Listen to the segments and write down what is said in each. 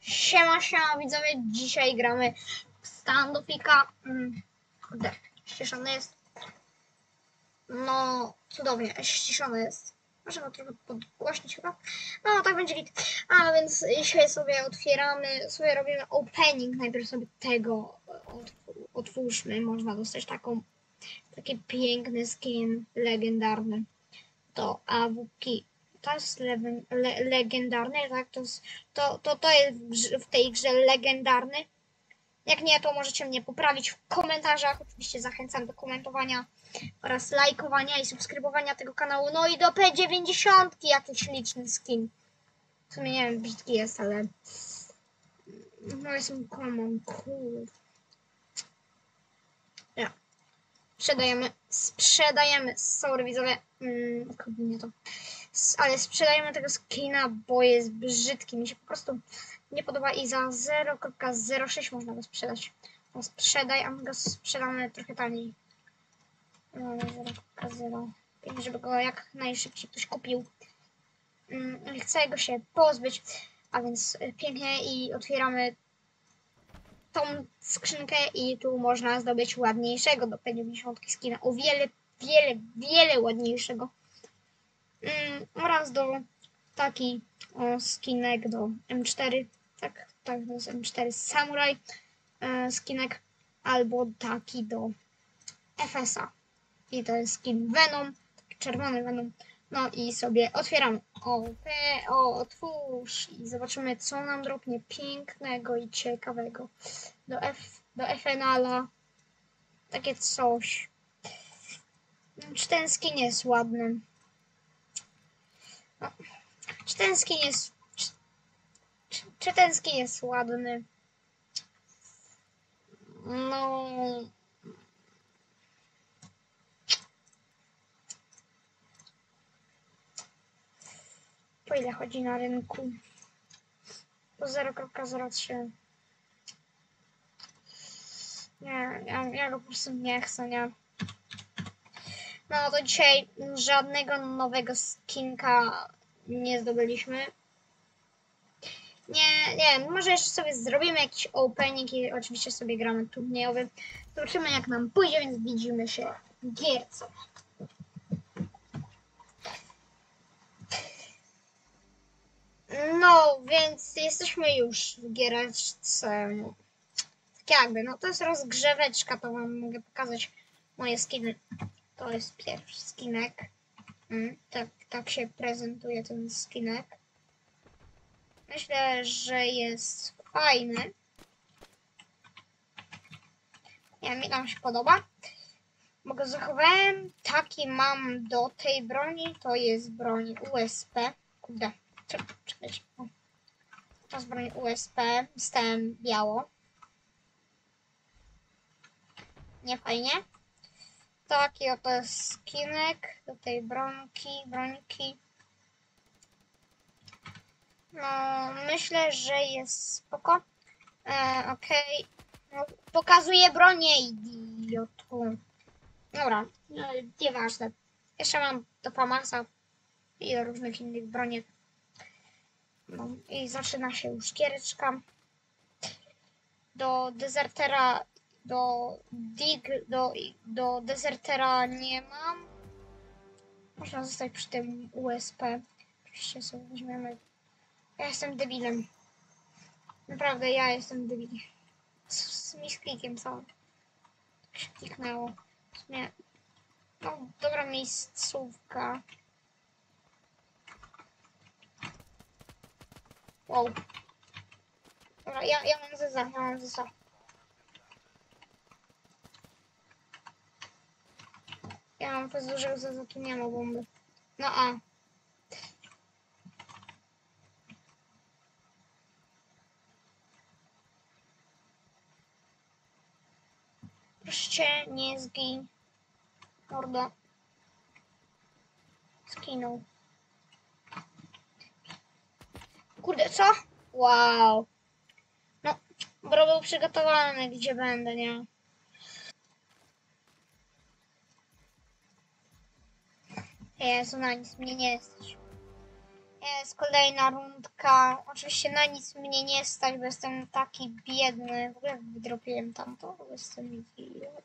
Siema, siema widzowie, dzisiaj gramy w standupika. Mm, Kurde, ściszony jest. No, cudownie, ściszony jest. Może go trochę podgłośnić chyba. No, tak będzie git. A więc dzisiaj sobie otwieramy, sobie robimy opening. Najpierw sobie tego otw- otwórzmy. Można dostać taką, taki piękny skin legendarny. To jest lewen- le, legendarny, tak? To, to, to, to jest w, tej grze legendarny. Jak nie, to możecie mnie poprawić w komentarzach. Oczywiście zachęcam do komentowania oraz lajkowania i subskrybowania tego kanału. No i do P90 jakiś liczny skin. W sumie nie wiem, brzydki jest, ale no jest common, cool. Ja. Sprzedajemy, sprzedajemy, sorry widzowie, mm, to. Ale sprzedajemy tego skina, bo jest brzydki. Mi się po prostu nie podoba i za 0.06 można go sprzedać. No sprzedaj, a my go sprzedamy trochę taniej. No, 0.05, żeby go jak najszybciej ktoś kupił. Mm, Chcę go się pozbyć, a więc y, pięknie i otwieramy tą skrzynkę i tu można zdobyć ładniejszego do P90 skina. O wiele, wiele, wiele ładniejszego. Oraz do taki o, skinek do M4, tak, tak, to jest M4 Samurai e, skinek, albo taki do FS-a. I to jest skin Venom, taki czerwony Venom. No i sobie otwieramy. O, P, o, otwórz i zobaczymy, co nam dropnie pięknego i ciekawego. Do F, do FNL-a. Takie coś. Czy ten skin jest ładny? No. Czy ten skin jest. Czy, czy, czy ten skin jest ładny? No. Po ile chodzi na rynku? Po 0.03. Nie, ja, ja go po prostu nie chcę, nie. No to dzisiaj żadnego nowego skinka nie zdobyliśmy. Nie, nie, może jeszcze sobie zrobimy jakiś opening i oczywiście sobie gramy turniejowy. Zobaczymy jak nam pójdzie, więc widzimy się w. No, więc jesteśmy już w giereczce. Tak jakby, no to jest rozgrzeweczka, to wam mogę pokazać moje skiny. To jest pierwszy skinek. Mm, tak, tak się prezentuje ten skinek. Myślę, że jest fajny. Nie mi nam się podoba. Bo go zachowałem. Taki mam do tej broni. To jest broń USP. Kurde, czek- czekajcie. To jest broń USP. Dostałem biało. Nie fajnie. Taki oto jest skinek do tej bronki, brońki. No, myślę, że jest spoko. E, Okej. No, pokazuję bronię, idiotku. Dobra, no, nieważne. Jeszcze mam do Famasa i do różnych innych broniek. No, i zaczyna się już giereczka. Do dezertera do dig, do, do dezertera nie mam. Można zostać przy tym USP. Oczywiście sobie weźmiemy. Ja jestem debilem. Naprawdę, ja jestem debilem. Z, z misklikiem co? Tak się kliknęło. Sumie, no, dobra miejscówka. Wow. Dobra, ja, ja mam zeza, ja mam zeza. Ja mam że za tu nie ma bomby. No a. Proszę cię, nie zgin. Mordo. Skinął. Kurde, co? Wow. No, bro był przygotowany, gdzie będę, nie? Jezu, na nic mnie nie jesteś. Jest kolejna rundka. Oczywiście na nic mnie nie stać, bo jestem taki biedny. W ogóle wydropiłem tamto, bo jestem idiot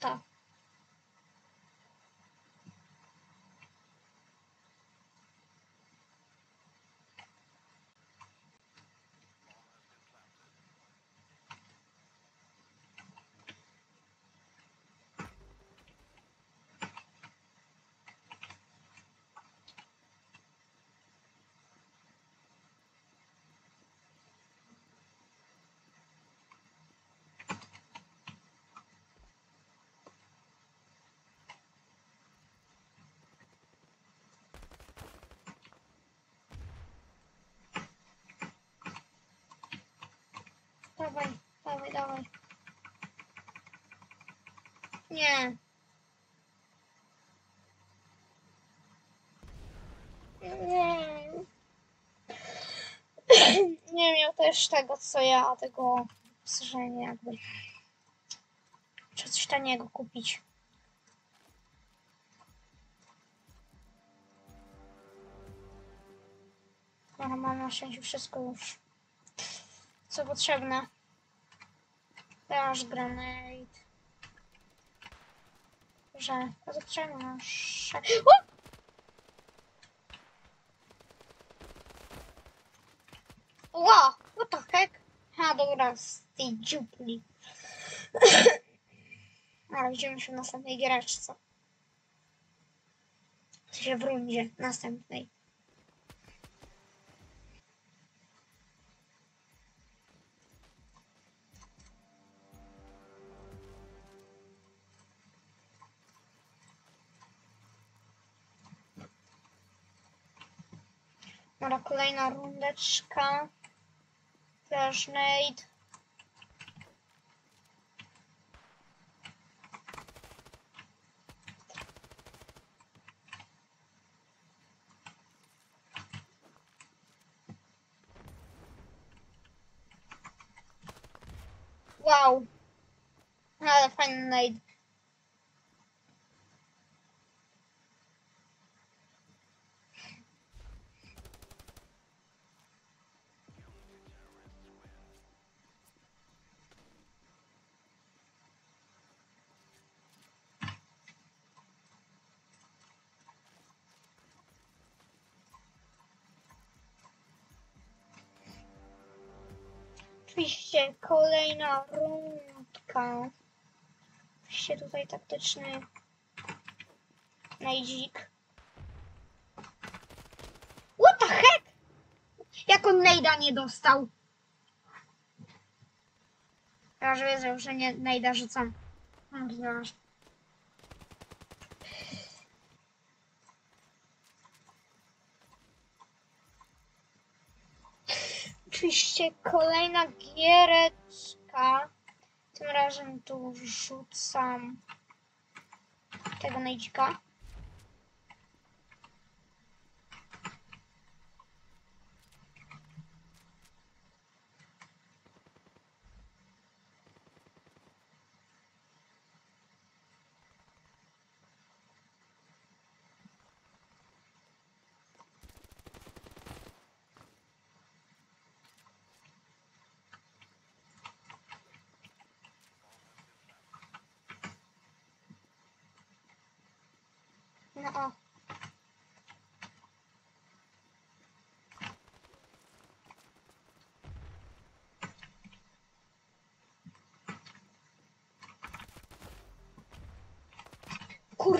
tak. Dawaj, dawaj, dawaj. Nie. Nie. Nie miał też tego, co ja, tego słyszenia jakby. Trzeba coś taniego kupić. Dobra, mam na szczęście wszystko już, co potrzebne. Dasz granate. Że zatrzymasz. O! Wow, what the heck? Ha, dobra, z tej dziupli. Ale widzimy się w następnej giereczce. W sensie w rundzie następnej. Kolejna rundeczka. Flash nade. Wow. Ale fajny nade. Oczywiście kolejna rundka. Oczywiście tutaj taktyczny najdzik. What the heck? Jak on najda nie dostał? Ja już wiedział, że nie najda rzucam. No, Oczywiście kolejna giereczka. Tym razem tu wrzucam tego najdzika.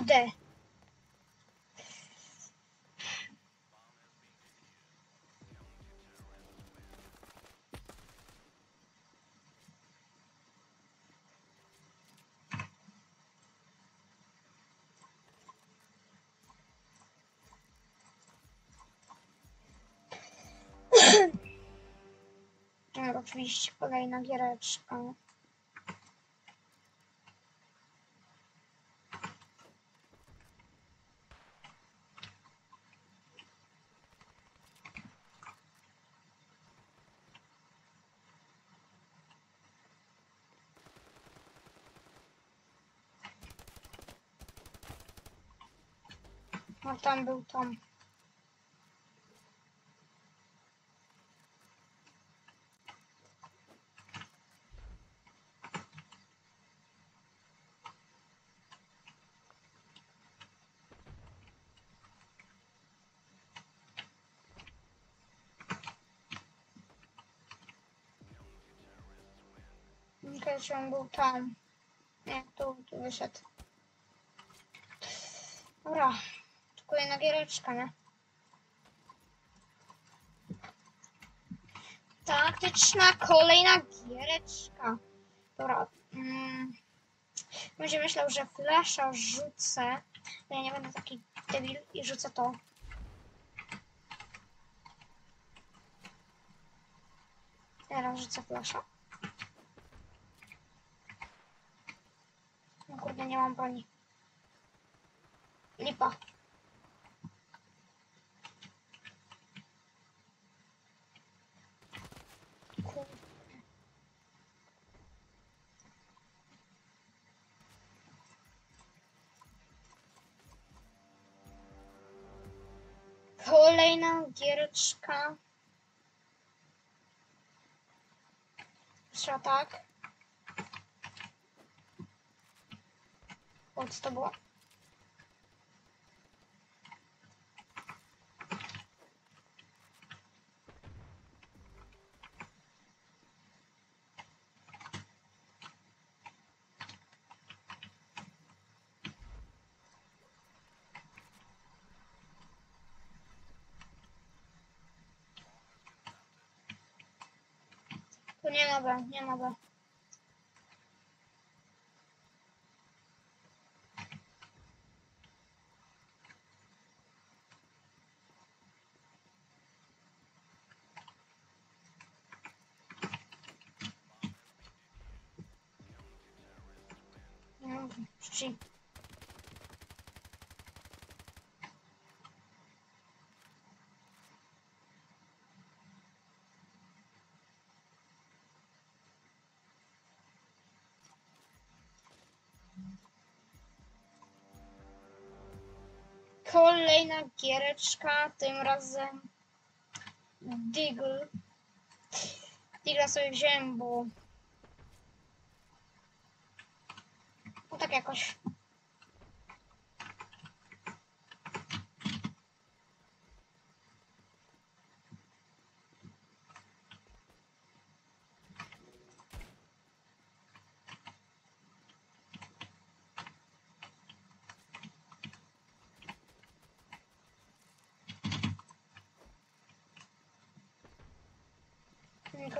Kurde! Tak, oczywiście kolejna giereczka. No tam był tam. Okej, czy on był tam. Nie, tu, kolejna giereczka, nie? Taktyczna kolejna giereczka. Dobra. Mm. Będzie myślał, że flasha rzucę. ale Ja nie będę taki debil i rzucę to. Teraz rzucę flasha. No kurde, nie mam broni. Lipa. Trzeba tak. O, co to było? To nie ma B, Giereczka, tym razem Diggle. Digla sobie wziąłem, bo no tak jakoś.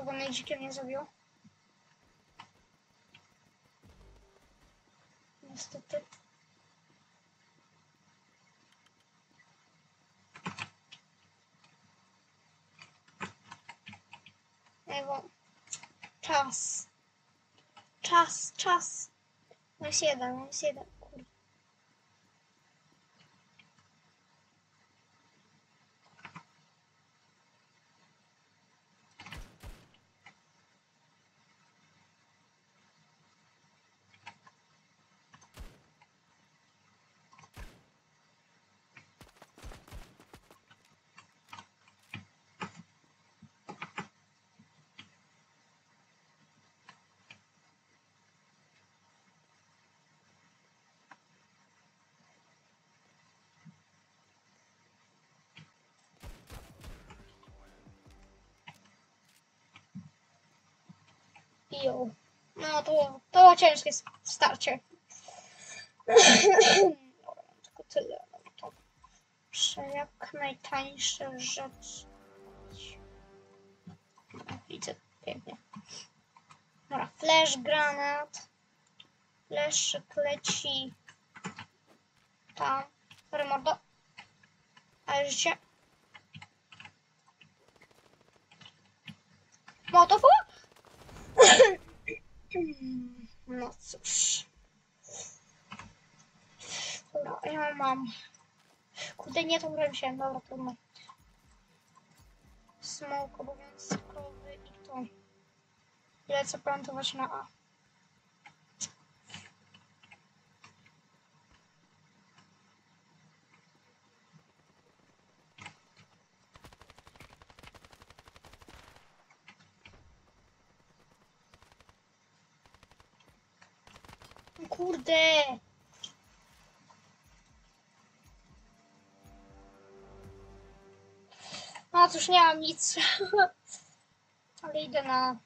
Mnie dzikiem nie zabiło. Niestety. Nie, bo czas. Czas, czas. No jest jeden, no jest jeden. Jo. No to, to ciężkie starcie. Dobra, tylko tyle. No to jak najtańsze rzeczy. Widzę pięknie. Dobra, flash, granat. Fleszek leci tam. Sorry, mordo. Ale życie. Motowu? No cóż. Dobra, ja mam. Kurde, nie tą broń wziąłem, dobra, trudno. Smoke obowiązkowy i to. I lecę plantować na A. Kurde! No cóż, nie mam nic. Ale idę na...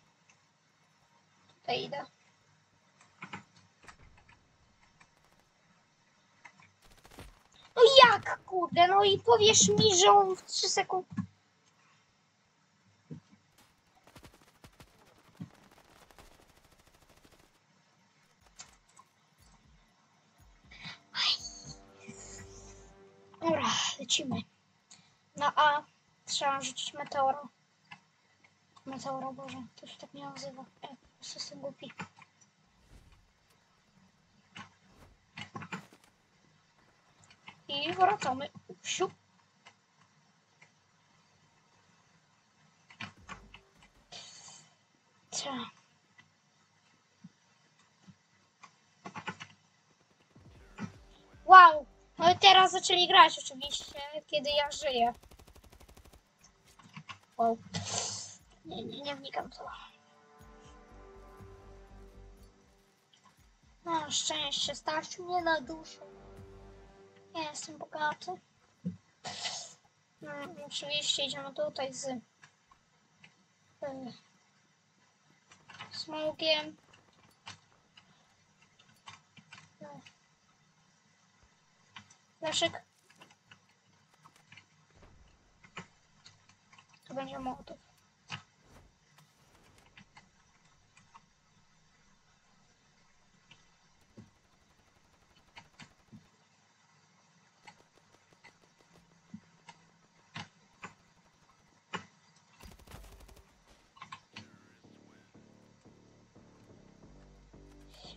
Tutaj idę. No jak, kurde? No i powiesz mi, że on w 3 sekundy... Meteoro, Boże, to się tak nie nazywa. E, po prostu jestem głupi. I wracamy. Siup. Co? Wow! No i teraz zaczęli grać oczywiście, kiedy ja żyję. Wow. Nie, nie, nie wnikam to. Na szczęście stać mnie na duszę. Ja jestem bogaty. No, oczywiście idziemy tutaj z y, smogiem. No. Leszek. To będzie motyw.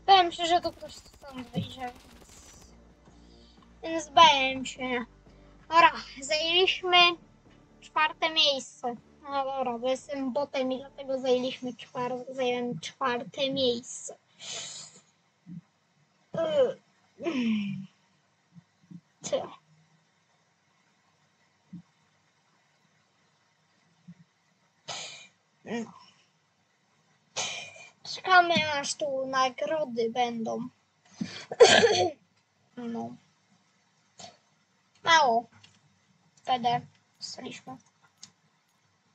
Bałem się, że to ktoś stąd wyjdzie, więc... Więc bałem się. Dobra, zajęliśmy czwarte miejsce. No dobra, bo jestem botem i dlatego zajęliśmy czwarte, zajęłem czwarte miejsce. Yy. Co? No. Czekamy aż tu nagrody będą. No. Mało. PD dostaliśmy.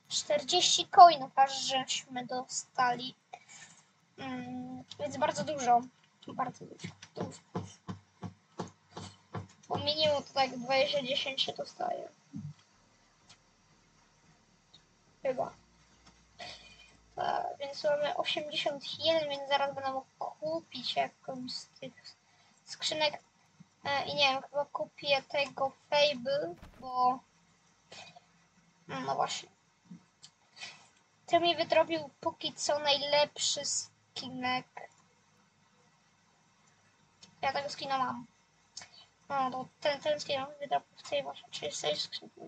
40 coinów aż żeśmy dostali. Mm, więc bardzo dużo. Bardzo dużo. dużo. Bo minimum to tak 20-10 się dostaje. Chyba. Więc mamy 81, więc zaraz będę mógł kupić jakąś z tych skrzynek. E, I nie wiem, chyba kupię tego Fable, bo... No właśnie. To mi wydrobił póki co najlepszy skinek. Ja tego skina mam. No, to ten, ten skin mi wydrobił w tej właśnie 36 skrzynki.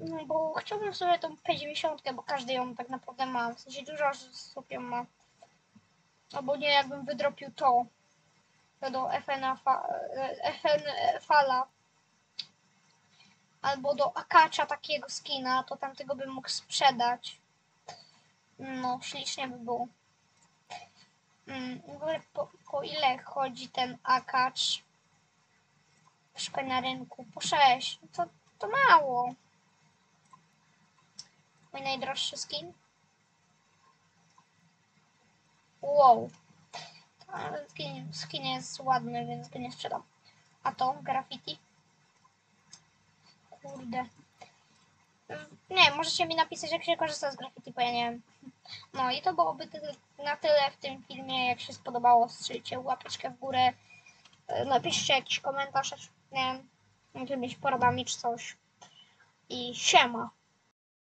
No, bo chciałbym sobie tą P90, bo każdy ją tak naprawdę ma. W sensie dużo osób ją ma. Albo nie, jakbym wydropił to. Do FN, fa, FN Fala. Albo do Akacza takiego skina, to tamtego bym mógł sprzedać. No, ślicznie by było. Mm, w ogóle po, po ile chodzi ten Akacz? Szukaj na rynku. Po 6. To, to mało. Mój najdroższy skin. Wow. Ale skin, skin jest ładny, więc go nie sprzedam. A to graffiti. Kurde. Nie, możecie mi napisać, jak się korzysta z graffiti, bo ja nie wiem. No i to byłoby na tyle w tym filmie. Jak się spodobało, strzelcie łapeczkę w górę. E, Napiszcie jakiś komentarz, nie wiem, jakimiś poradami czy coś. I siema.